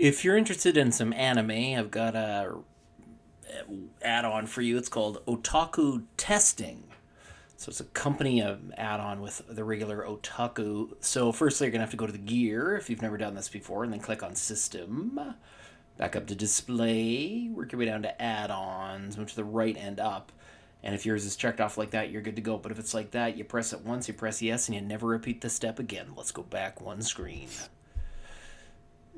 If you're interested in some anime, I've got a add-on for you. It's called Otaku Testing. So it's a company add-on with the regular Otaku. So firstly, you're gonna have to go to the gear if you've never done this before, and then click on System. Back up to Display. Work your way down to Add-ons. Move to the right and up. And if yours is checked off like that, you're good to go. But if it's like that, you press it once, you press yes, and you never repeat the step again. Let's go back one screen.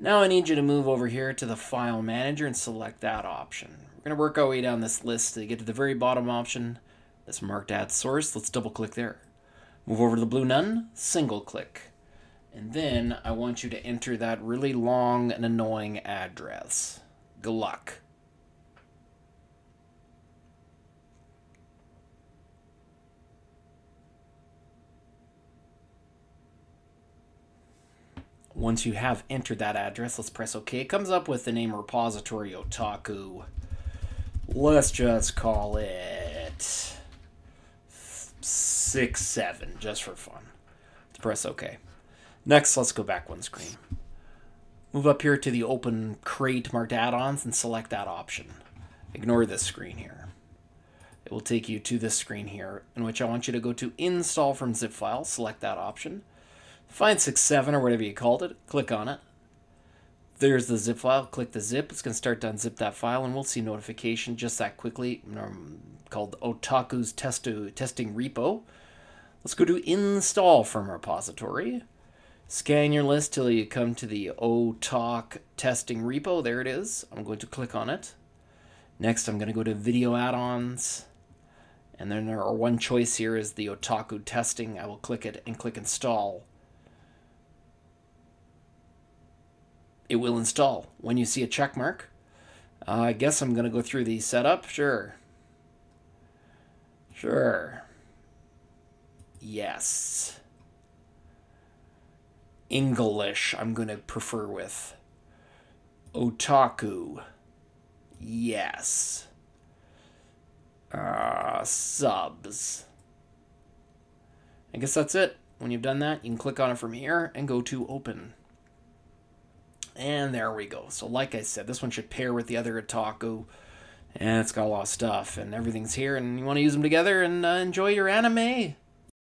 Now I need you to move over here to the File Manager and select that option. We're going to work our way down this list to get to the very bottom option that's marked Add Source. Let's double click there. Move over to the blue None, single click. And then I want you to enter that really long and annoying address. Good luck. Once you have entered that address, let's press OK. It comes up with the name repository otaku. Let's just call it 6-7, just for fun. Let's press OK. Next, let's go back one screen. Move up here to the open crate marked add-ons and select that option. Ignore this screen here. It will take you to this screen here, in which I want you to go to Install from zip file, select that option Find 6.7 or whatever you called it, click on it. There's the zip file, click the zip, it's going to start to unzip that file and we'll see notification just that quickly called Otaku's testing repo. Let's go to install from repository. Scan your list till you come to the OTAK testing repo. There it is. I'm going to click on it. Next, I'm going to go to video add-ons. And then our one choice here is the Otaku testing. I will click it and click install. It will install when you see a check mark. Uh, I guess I'm going to go through the setup. Sure. Sure. Yes. English, I'm going to prefer with. Otaku. Yes. Uh, subs. I guess that's it. When you've done that, you can click on it from here and go to open. And there we go. So like I said, this one should pair with the other Otaku. And it's got a lot of stuff, and everything's here, and you want to use them together and uh, enjoy your anime.